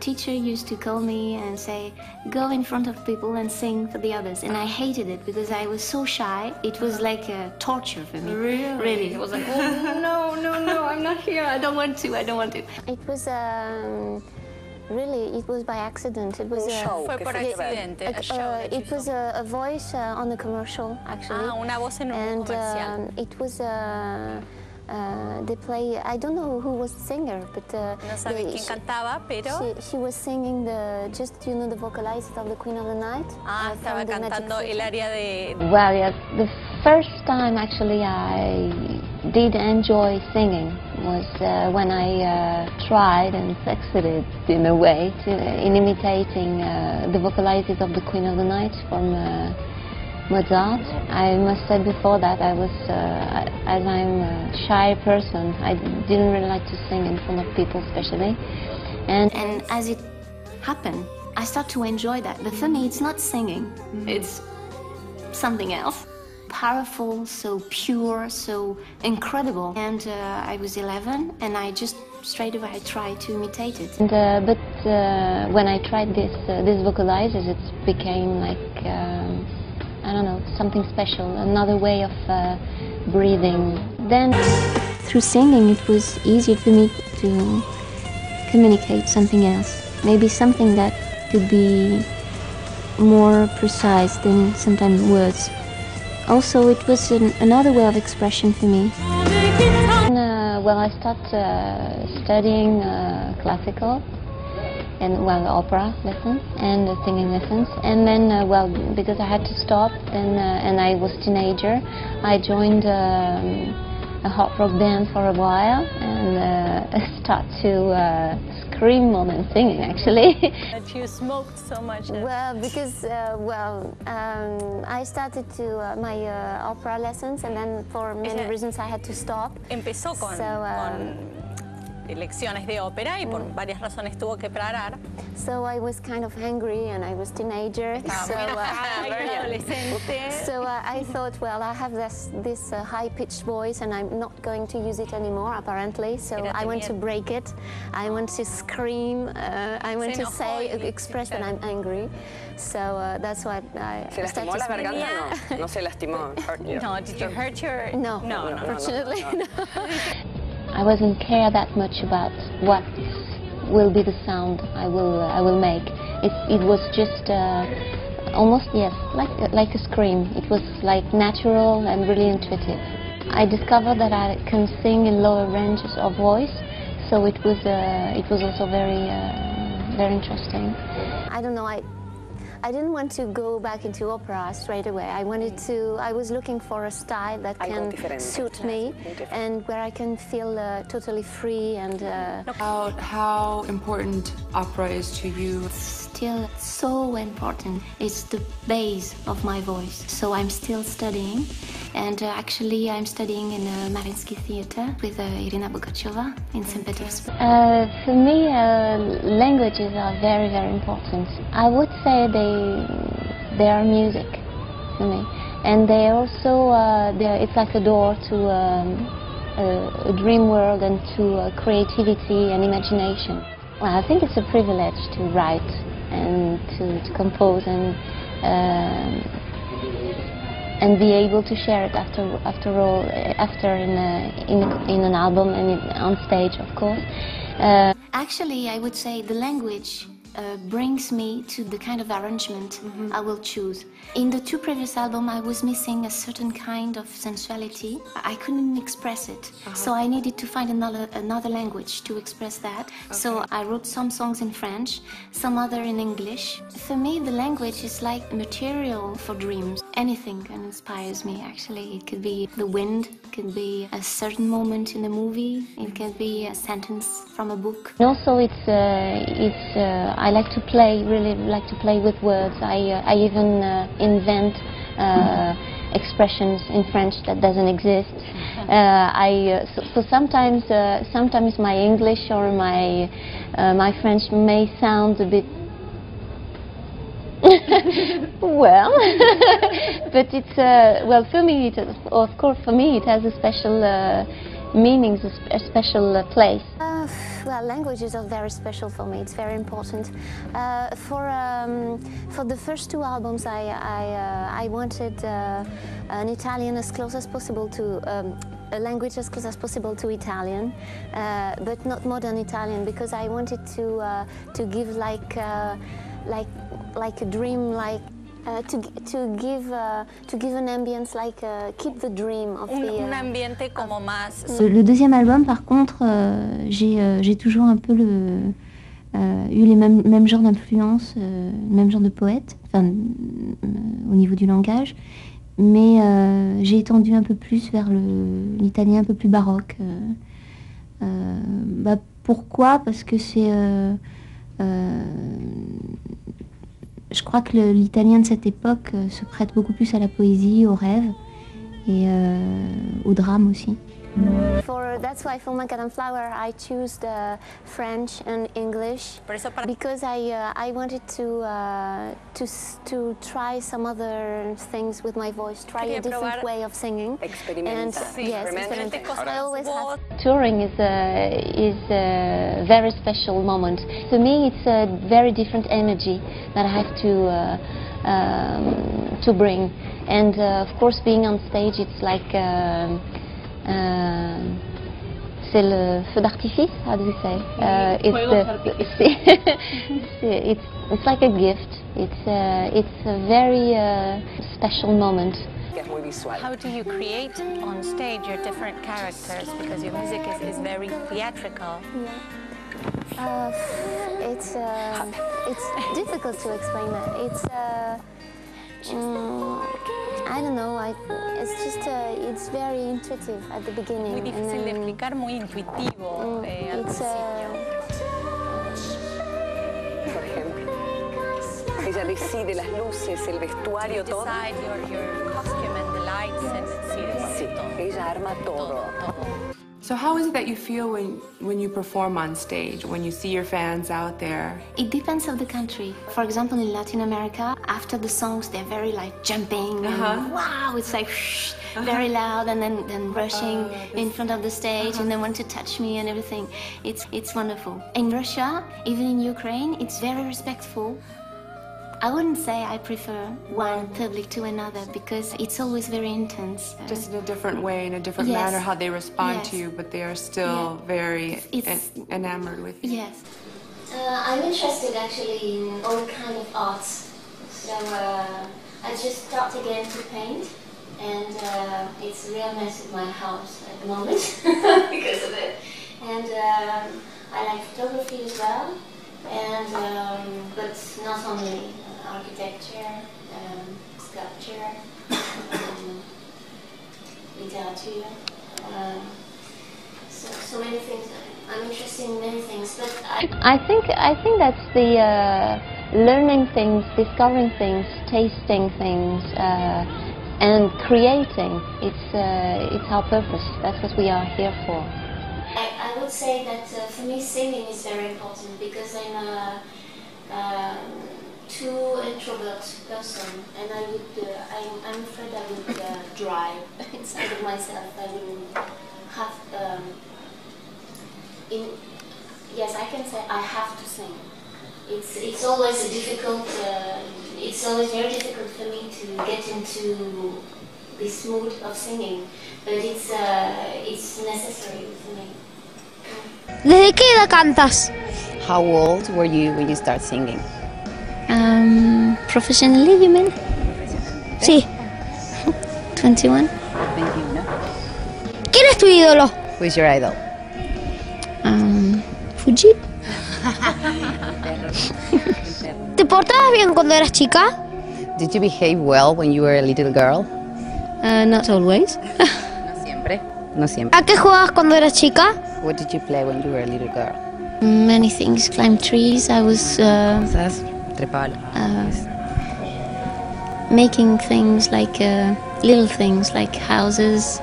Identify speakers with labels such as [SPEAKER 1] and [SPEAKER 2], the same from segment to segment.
[SPEAKER 1] teacher used to call me and say, go in front of people and sing for the others. And I hated it because I was so shy. It was like a torture for me.
[SPEAKER 2] Really?
[SPEAKER 1] Really. It was like, oh, no, no, no, I'm not here. I don't want to, I don't want to.
[SPEAKER 3] It was um, really, it was by accident. It was
[SPEAKER 4] Un
[SPEAKER 3] a,
[SPEAKER 4] show
[SPEAKER 2] Fue
[SPEAKER 4] que
[SPEAKER 2] por
[SPEAKER 4] fue-
[SPEAKER 2] accidente.
[SPEAKER 3] a- uh, it was a, a voice uh, on the commercial, actually.
[SPEAKER 2] Ah, una voz en un
[SPEAKER 3] and
[SPEAKER 2] comercial.
[SPEAKER 3] um, it was uh, uh, they play. I don't know who was the singer, but uh,
[SPEAKER 2] No sabe
[SPEAKER 3] they-
[SPEAKER 2] quién
[SPEAKER 3] she-
[SPEAKER 2] cantaba, pero
[SPEAKER 3] She, she was singing the just you know the vocalized of the Queen of the Night.
[SPEAKER 2] ah,
[SPEAKER 3] uh,
[SPEAKER 2] estaba
[SPEAKER 3] the
[SPEAKER 2] cantando el
[SPEAKER 3] Theatre.
[SPEAKER 2] área de
[SPEAKER 5] Well, yes, the first time actually I did enjoy singing was uh, when I uh, tried and succeeded in a way to, in imitating uh, the vocalizes of the Queen of the Night from uh, Mozart. I must say before that I was, uh, as I'm a shy person, I didn't really like to sing in front of people especially. And,
[SPEAKER 1] And as it happened, I start to enjoy that. But for me, it's not singing, it's something else. Powerful, so pure, so incredible. And uh, I was 11, and I just straight away I tried to imitate it.
[SPEAKER 5] And, uh, but uh, when I tried this uh, this vocalizers, it became like um, I don't know something special, another way of uh, breathing. Then
[SPEAKER 1] Through singing, it was easier for me to communicate something else. Maybe something that could be more precise than sometimes words. Also, it was an, another way of expression for me.
[SPEAKER 5] Uh, well, I started uh, studying uh, classical and well opera lessons and uh, singing lessons. And then, uh, well, because I had to stop, then uh, and I was teenager, I joined um, a hard rock band for a while and uh, start to uh, scream more than singing actually.
[SPEAKER 2] that you smoked so much.
[SPEAKER 3] Well, because uh, well, um, I started to uh, my uh, opera lessons, and then for many reasons I had to stop.
[SPEAKER 2] Empezó con,
[SPEAKER 3] So, um,
[SPEAKER 2] con lecciones de ópera y por varias razones tuvo que parar.
[SPEAKER 3] So I was kind of hungry, and I was teenager. So, uh,
[SPEAKER 2] adolescente.
[SPEAKER 3] so uh, I thought, well, I have this this uh, high-pitched voice, and I'm not going to use it anymore, apparently. So
[SPEAKER 2] Era
[SPEAKER 3] I want to break it. I want to scream. Uh, I want to say, express that. I'm angry. So uh, that's why I
[SPEAKER 4] ¿Se lastimó la garganta? No, no se lastimó.
[SPEAKER 2] No, did you hurt your...
[SPEAKER 3] No,
[SPEAKER 2] no, no.
[SPEAKER 3] fortunately, no.
[SPEAKER 5] I wasn't care that much about what will be the sound I will I will make. It it was just uh, almost yes like like a scream. It was like natural and really intuitive. I discovered that I can sing in lower ranges of voice, so it was uh, it was also very uh, very interesting.
[SPEAKER 3] I don't know. I I didn't want to go back into opera straight away. I wanted to. I was looking for a style that can suit me and where I can feel uh, totally free and. Uh,
[SPEAKER 6] About how important opera is to you.
[SPEAKER 1] Still so important. It's the base of my voice. So I'm still studying. And uh, actually, I'm studying in uh, Mariinsky Theater with uh, Irina Bogacheva in St. Petersburg.
[SPEAKER 5] Uh, for me, uh, languages are very, very important. I would say they they are music for me, and they also uh, it's like a door to um, a, a dream world and to uh, creativity and imagination. Well, I think it's a privilege to write and to, to compose and. And be able to share it after after all uh, after in a, in, in an album and on stage of course. Uh,
[SPEAKER 1] Actually, I would say the language uh, brings me to the kind of arrangement I will choose. In the two previous albums, I was missing a certain kind of sensuality. I couldn't express it, so I needed to find another another language to express that. So I wrote some songs in French, some other in English. For me, the language is like material for dreams. Anything can inspires me. Actually, it could be the wind, it could be a certain moment in a movie, it can be a sentence from a book.
[SPEAKER 5] also it's uh, it's uh, I like to play really like to play with words I uh, I even uh, invent uh, expressions in French that doesn't exist uh, I uh, so, so sometimes uh, sometimes my English or my uh, my French may sound a bit well, but it's uh, well for me. It of course, for me, it has a special uh, meaning, a, special uh, place.
[SPEAKER 3] Uh, well, languages are very special for me. It's very important. Uh, for um, for the first two albums, I I, uh, I wanted uh, an Italian as close as possible to. Um, a language as close as possible to Italian, uh, but not modern Italian, because I wanted to to give like like like a dream, like uh, to to give uh, to give an ambience, like uh, keep the dream of
[SPEAKER 2] Un,
[SPEAKER 3] the.
[SPEAKER 2] un
[SPEAKER 3] uh,
[SPEAKER 2] ambiente como más
[SPEAKER 7] Le le deuxième album, par contre, euh, j'ai euh, j'ai toujours un peu le, euh, eu les mêmes, mêmes genres d'influence, euh, le même genre de poète, enfin, euh, au niveau du langage, mais euh, j'ai étendu un peu plus vers le- l'italien un peu plus baroque. euh, euh, bah, pourquoi? Parce que c'est... je crois que l'italien de cette époque euh, se prête beaucoup plus à la poésie, au rêve et euh, au drame aussi.
[SPEAKER 3] For that's why for Macadam Flower I choose the French and English
[SPEAKER 2] Por eso para
[SPEAKER 3] because I uh, I wanted to uh, to to try some other things with my voice, try a different way of singing. And
[SPEAKER 2] Sí,
[SPEAKER 3] yes,
[SPEAKER 4] experimenta.
[SPEAKER 3] experimenta. I always have
[SPEAKER 5] Touring is a, is a very special moment. To me, it's a very different energy that I have to, uh, um, to bring. And uh, of course, being on stage, it's like um, c'est le feu d'artifice. How do we say? Uh, it's the it's it's like a gift. It's uh, it's a very uh, special moment.
[SPEAKER 4] Que es muy visual.
[SPEAKER 2] How do you create on stage your different characters? Because your music is, is very theatrical.
[SPEAKER 3] Uh, it's uh, it's difficult to explain that. It's uh, mm, I don't know. I, it's just uh, it's very intuitive at the beginning.
[SPEAKER 2] Muy
[SPEAKER 3] and
[SPEAKER 2] difícil de
[SPEAKER 3] then,
[SPEAKER 2] explicar, muy intuitivo
[SPEAKER 3] mm,
[SPEAKER 2] eh, al
[SPEAKER 3] it's
[SPEAKER 2] principio.
[SPEAKER 3] uh,
[SPEAKER 4] Por ejemplo. Ella decide las luces, el vestuario, todo.
[SPEAKER 2] Decide your, your costume and the lights and sí,
[SPEAKER 4] ella arma todo.
[SPEAKER 2] todo.
[SPEAKER 6] So how is it that you feel when, when you perform on stage, when you see your fans out there?
[SPEAKER 1] It depends of the country. For example, in Latin America, after the songs, they're very like jumping and uh-huh. wow, it's like shh, uh-huh. very loud, and then then rushing oh, in front of the stage, and they want to touch me and everything. It's it's wonderful. In Russia, even in Ukraine, it's very respectful. I wouldn't say I prefer one public to another because it's always very intense.
[SPEAKER 6] Just in a different way, in a different
[SPEAKER 1] Yes.
[SPEAKER 6] manner, how they respond to you, but they are still
[SPEAKER 1] Yeah.
[SPEAKER 6] very
[SPEAKER 1] It's-
[SPEAKER 6] en- enamored with you.
[SPEAKER 1] Yes. Uh, I'm interested actually in all kind of arts. So uh, I just start again to paint, and uh, it's a real mess in my house at the moment because of it. And um, I like photography as well, and um, but not only architecture, um, sculpture, um, literature. Um, so, so many things. I'm interested in many things, but I,
[SPEAKER 5] I think I think that's the uh, learning things, discovering things, tasting things, uh, and creating. It's uh, it's our purpose. That's what we are here for.
[SPEAKER 1] I, I would say that uh, for me singing is very important because I'm a um, too introvert person, and I would uh, I'm, I'm afraid I would uh, drive inside of myself. I wouldn't have um, in yes I can say I have to sing. It's it's always a difficult. Uh, it's always very difficult for me to get into this mood of singing, but it's uh, it's necessary for me.
[SPEAKER 8] ¿Desde qué edad cantas?
[SPEAKER 9] How old were you when you start singing?
[SPEAKER 5] Um, professionally, you mean?
[SPEAKER 8] Sí.
[SPEAKER 5] 21.
[SPEAKER 9] 21.
[SPEAKER 8] ¿Quién es tu ídolo?
[SPEAKER 9] Who is your idol?
[SPEAKER 5] Um, Fuji.
[SPEAKER 8] ¿Te portabas bien cuando eras chica?
[SPEAKER 9] Did you behave well when you were a little girl?
[SPEAKER 5] Uh, not always.
[SPEAKER 9] No siempre. No siempre.
[SPEAKER 8] ¿A qué jugabas cuando eras chica?
[SPEAKER 9] What did you play when you were a little girl?
[SPEAKER 5] Many things. Climb trees. I was uh,
[SPEAKER 9] Cosas,
[SPEAKER 5] uh, making things like uh, little things like houses,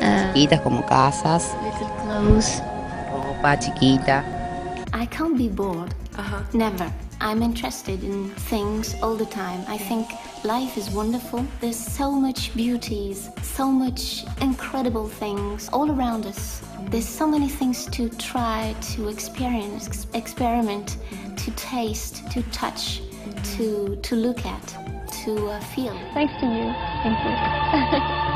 [SPEAKER 5] uh,
[SPEAKER 9] Chiquitas como casas,
[SPEAKER 5] little clothes.
[SPEAKER 9] ropa chiquita.
[SPEAKER 1] I can't be bored. Never. I'm interested in things all the time. I think life is wonderful. There's so much beauties, so much incredible things all around us. There's so many things to try, to experience, experiment, to taste, to touch, to, to look at, to uh, feel.
[SPEAKER 7] Thanks to you. Thank you.